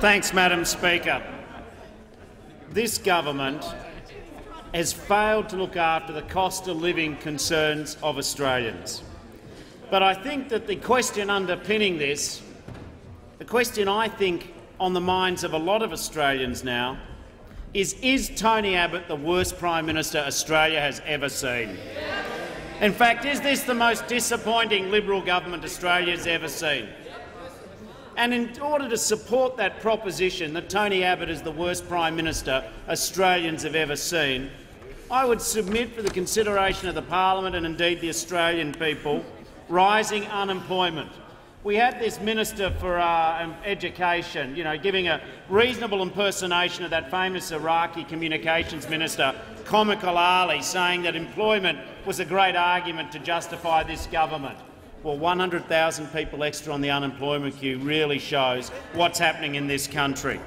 Thanks, Madam Speaker. This government has failed to look after the cost of living concerns of Australians. But I think that the question underpinning this, the question I think on the minds of a lot of Australians now, is is Tony Abbott the worst Prime Minister Australia has ever seen? In fact, is this the most disappointing Liberal government Australia has ever seen? And in order to support that proposition that Tony Abbott is the worst Prime Minister Australians have ever seen, I would submit for the consideration of the parliament and indeed the Australian people rising unemployment. We had this Minister for uh, um, Education you know, giving a reasonable impersonation of that famous Iraqi communications minister, Comical Ali, saying that employment was a great argument to justify this government. Well, 100,000 people extra on the unemployment queue really shows what's happening in this country.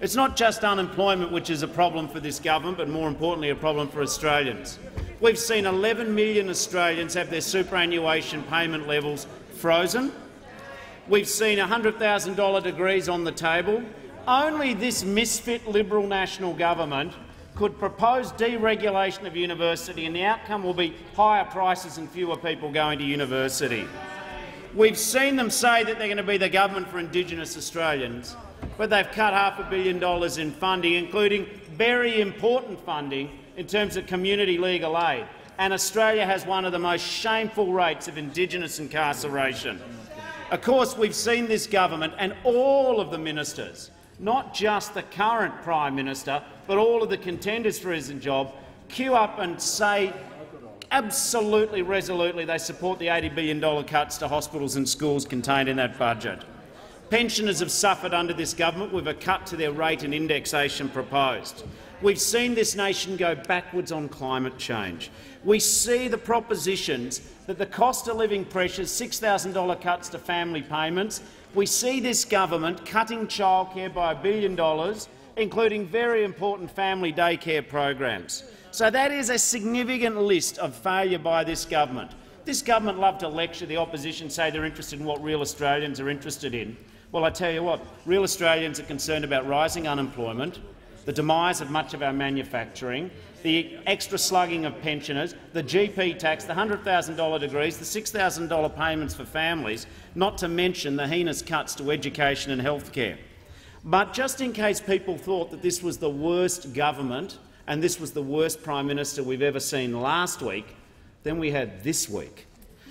It's not just unemployment which is a problem for this government, but more importantly a problem for Australians. We've seen 11 million Australians have their superannuation payment levels frozen. We've seen $100,000 degrees on the table. Only this misfit Liberal national government could propose deregulation of university and the outcome will be higher prices and fewer people going to university. We've seen them say that they're going to be the government for Indigenous Australians, but they've cut half a billion dollars in funding, including very important funding in terms of community legal aid. And Australia has one of the most shameful rates of Indigenous incarceration. Of course, we've seen this government and all of the ministers not just the current Prime Minister, but all of the contenders for his job, queue up and say absolutely resolutely they support the $80 billion cuts to hospitals and schools contained in that budget. Pensioners have suffered under this government with a cut to their rate and indexation proposed. We've seen this nation go backwards on climate change. We see the propositions that the cost of living pressures, $6,000 cuts to family payments, we see this government cutting childcare by a billion dollars, including very important family daycare programs. So that is a significant list of failure by this government. This government love to lecture the opposition, say they're interested in what real Australians are interested in. Well, I tell you what, real Australians are concerned about rising unemployment, the demise of much of our manufacturing, the extra slugging of pensioners, the GP tax, the $100,000 degrees, the $6,000 payments for families, not to mention the heinous cuts to education and health care. But just in case people thought that this was the worst government and this was the worst Prime Minister we've ever seen last week, then we had this week.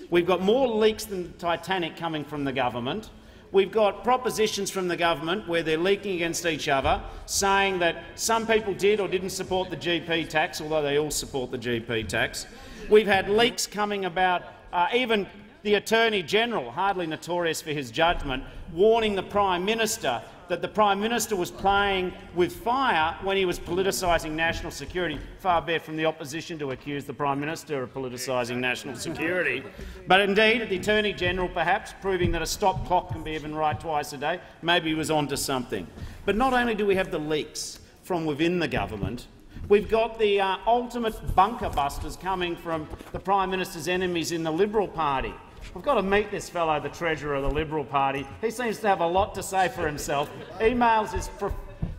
We've got more leaks than the Titanic coming from the government. We've got propositions from the government where they're leaking against each other, saying that some people did or didn't support the GP tax, although they all support the GP tax. We've had leaks coming about uh, even the Attorney-General, hardly notorious for his judgment, warning the Prime Minister that the Prime Minister was playing with fire when he was politicising national security. Far be it from the opposition to accuse the Prime Minister of politicising national security. But indeed, the Attorney-General perhaps proving that a stop clock can be even right twice a day, maybe he was onto something. But not only do we have the leaks from within the government, We've got the uh, ultimate bunker busters coming from the Prime Minister's enemies in the Liberal Party. We've got to meet this fellow, the Treasurer of the Liberal Party. He seems to have a lot to say for himself. Emails his pre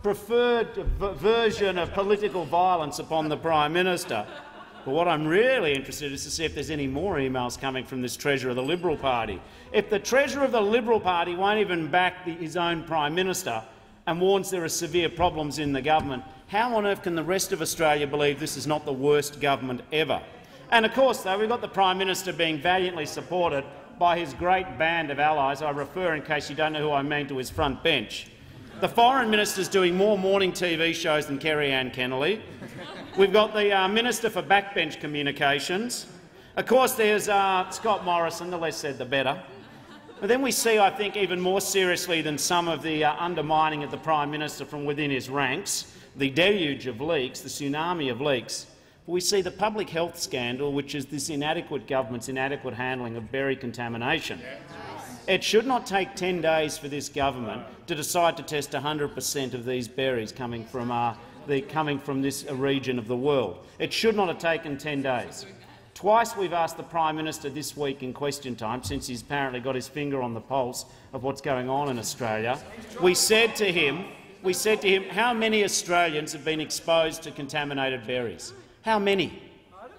preferred version of political violence upon the Prime Minister. But what I'm really interested in is to see if there's any more emails coming from this Treasurer of the Liberal Party. If the Treasurer of the Liberal Party won't even back the, his own Prime Minister and warns there are severe problems in the government, how on earth can the rest of Australia believe this is not the worst government ever? And of course, though, we've got the Prime Minister being valiantly supported by his great band of allies. I refer, in case you don't know who I mean, to his front bench. The Foreign Minister's doing more morning TV shows than Kerri-Anne Kennerley. We've got the uh, Minister for Backbench Communications. Of course, there's uh, Scott Morrison, the less said the better. But then we see, I think, even more seriously than some of the uh, undermining of the Prime Minister from within his ranks, the deluge of leaks, the tsunami of leaks, we see the public health scandal, which is this inadequate government's inadequate handling of berry contamination. It should not take 10 days for this government to decide to test 100 per cent of these berries coming from, uh, the, coming from this region of the world. It should not have taken 10 days. Twice we've asked the Prime Minister this week in question time, since he's apparently got his finger on the pulse of what's going on in Australia. We said to him, we said to him, how many Australians have been exposed to contaminated berries? How many?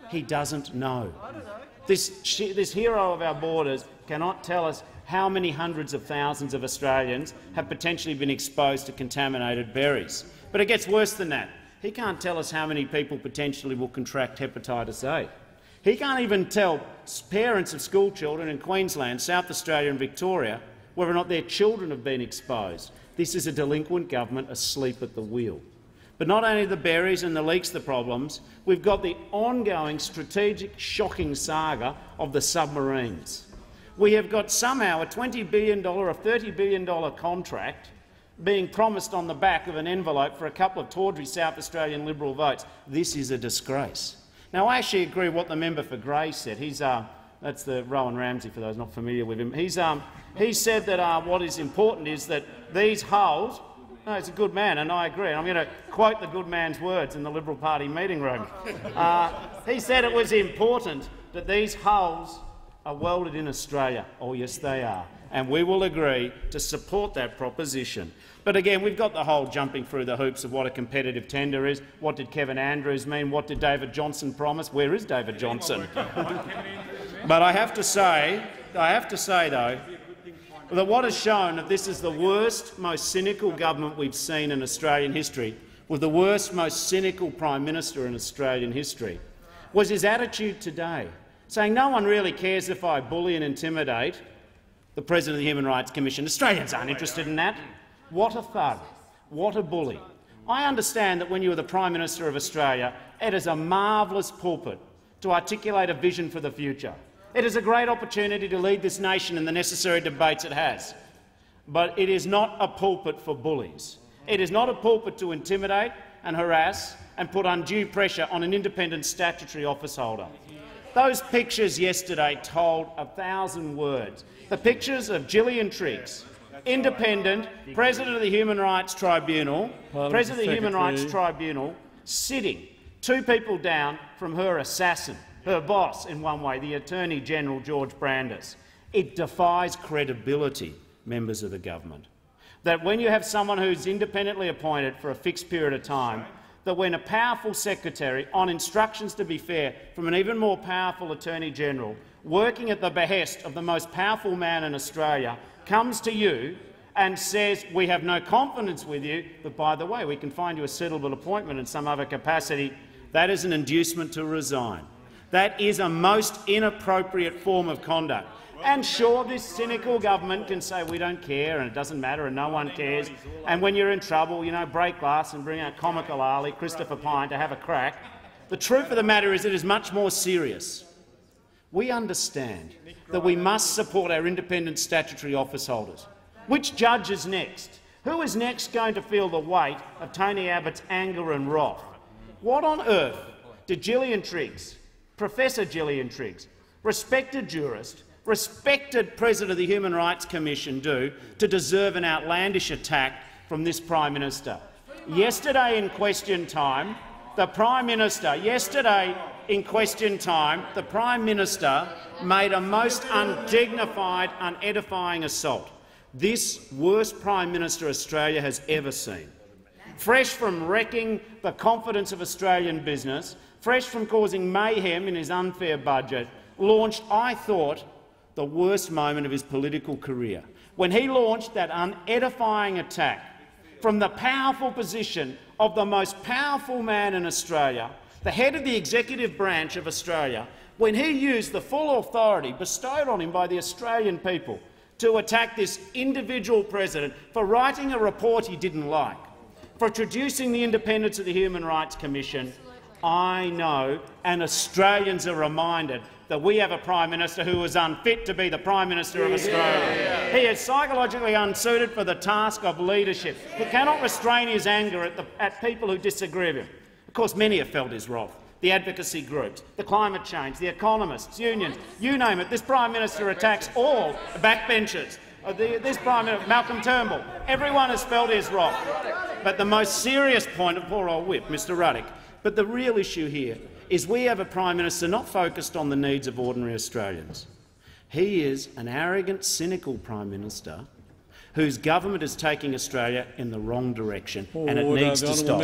He doesn't know. This, this hero of our borders cannot tell us how many hundreds of thousands of Australians have potentially been exposed to contaminated berries. But it gets worse than that. He can't tell us how many people potentially will contract hepatitis A. He can't even tell parents of school children in Queensland, South Australia and Victoria whether or not their children have been exposed. This is a delinquent government asleep at the wheel. But not only the berries and the leaks the problems, we've got the ongoing strategic shocking saga of the submarines. We have got somehow a $20 billion or $30 billion contract being promised on the back of an envelope for a couple of tawdry South Australian Liberal votes. This is a disgrace. Now, I actually agree with what the member for Grey said. He's, uh, that's the Rowan Ramsey, for those not familiar with him. He's, um, he said that uh, what is important is that these hulls no, he's a good man, and I agree. I'm going to quote the good man's words in the Liberal Party meeting room. Uh, he said it was important that these hulls are welded in Australia. Oh, yes, they are. And we will agree to support that proposition. But again, we've got the whole jumping through the hoops of what a competitive tender is. What did Kevin Andrews mean? What did David Johnston promise? Where is David Johnston? but I have to say, I have to say though, that what has shown that this is the worst, most cynical government we've seen in Australian history, with the worst, most cynical Prime Minister in Australian history, was his attitude today, saying no one really cares if I bully and intimidate the President of the Human Rights Commission. Australians aren't interested in that. What a thug. What a bully. I understand that when you are the Prime Minister of Australia, it is a marvellous pulpit to articulate a vision for the future. It is a great opportunity to lead this nation in the necessary debates it has. But it is not a pulpit for bullies. It is not a pulpit to intimidate and harass and put undue pressure on an independent statutory office holder. Those pictures yesterday told a thousand words. The pictures of Gillian Triggs, independent President of the Human Rights Tribunal, President of the Human Rights Tribunal, sitting two people down from her assassin, her boss in one way, the Attorney General George Brandis. It defies credibility, members of the government, that when you have someone who's independently appointed for a fixed period of time, that when a powerful secretary, on instructions to be fair from an even more powerful Attorney General, working at the behest of the most powerful man in Australia, comes to you and says, we have no confidence with you, but by the way, we can find you a suitable appointment in some other capacity, that is an inducement to resign. That is a most inappropriate form of conduct. And sure, this cynical government can say we don't care and it doesn't matter and no one cares. And when you're in trouble, you know, break glass and bring out comical Ali, Christopher Pyne, to have a crack. The truth of the matter is it is much more serious. We understand that we must support our independent statutory office holders. Which judge is next? Who is next going to feel the weight of Tony Abbott's anger and wrath? What on earth did Gillian Triggs, Professor Gillian Triggs, respected jurist, respected President of the Human Rights Commission do to deserve an outlandish attack from this Prime Minister? Yesterday in question time, the Prime Minister, yesterday in question time, the Prime Minister made a most undignified, unedifying assault. This worst Prime Minister Australia has ever seen. Fresh from wrecking the confidence of Australian business, fresh from causing mayhem in his unfair budget, launched, I thought, the worst moment of his political career, when he launched that unedifying attack from the powerful position of the most powerful man in Australia, the head of the executive branch of Australia, when he used the full authority bestowed on him by the Australian people to attack this individual president for writing a report he didn't like, for traducing the independence of the Human Rights Commission, I know, and Australians are reminded that we have a Prime Minister who is unfit to be the Prime Minister of Australia. He is psychologically unsuited for the task of leadership. He cannot restrain his anger at, the, at people who disagree with him. Of course, many have felt his wrath. The advocacy groups, the climate change, the economists, unions, you name it. This Prime Minister attacks all the backbenchers. Uh, the, this Prime Minister, Malcolm Turnbull, everyone has felt his wrath. But the most serious point of poor old whip, Mr Ruddock, but the real issue here is we have a Prime Minister not focused on the needs of ordinary Australians. He is an arrogant, cynical Prime Minister whose government is taking Australia in the wrong direction, and it needs to stop.